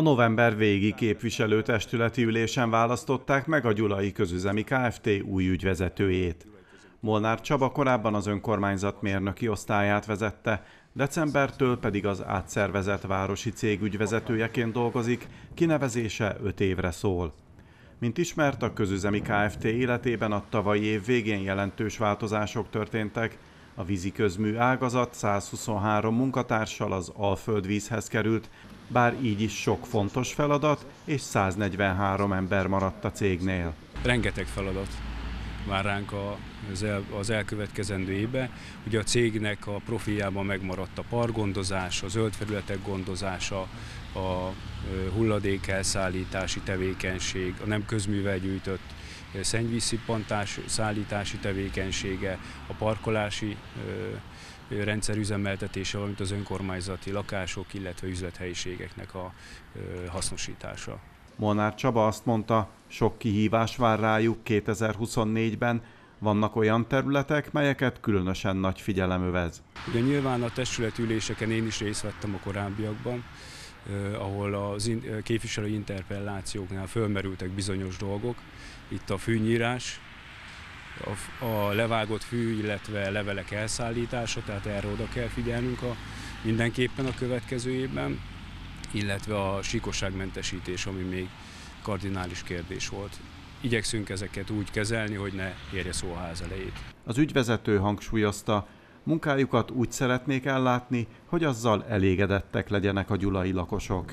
A november végi képviselőtestületi ülésen választották meg a Gyulai Közüzemi Kft. új ügyvezetőjét. Molnár Csaba korábban az önkormányzat mérnöki osztályát vezette, decembertől pedig az átszervezett városi cég ügyvezetőjeként dolgozik, kinevezése öt évre szól. Mint ismert, a közüzemi Kft. életében a tavalyi év végén jelentős változások történtek, a vízi közmű ágazat 123 munkatársal az Alföldvízhez került, bár így is sok fontos feladat és 143 ember maradt a cégnél. Rengeteg feladat vár ránk az, el, az elkövetkezendő évben. Ugye a cégnek a profiljában megmaradt a pargondozás, a zöld felületek gondozása, a hulladék elszállítási tevékenység, a nem közművel gyűjtött szennyvízszippantás szállítási tevékenysége, a parkolási rendszer üzemeltetése, valamint az önkormányzati lakások, illetve üzlethelyiségeknek a hasznosítása. Molnár Csaba azt mondta, sok kihívás vár rájuk 2024-ben, vannak olyan területek, melyeket különösen nagy figyelem övez. Ugye nyilván a testületüléseken én is részt vettem a korábbiakban, ahol a képviselői interpellációknál fölmerültek bizonyos dolgok. Itt a fűnyírás, a, a levágott fű, illetve levelek elszállítása, tehát erre oda kell figyelnünk a, mindenképpen a következő évben, illetve a síkosságmentesítés, ami még kardinális kérdés volt. Igyekszünk ezeket úgy kezelni, hogy ne érje szó a ház elejét. Az ügyvezető hangsúlyozta, munkájukat úgy szeretnék ellátni, hogy azzal elégedettek legyenek a gyulai lakosok.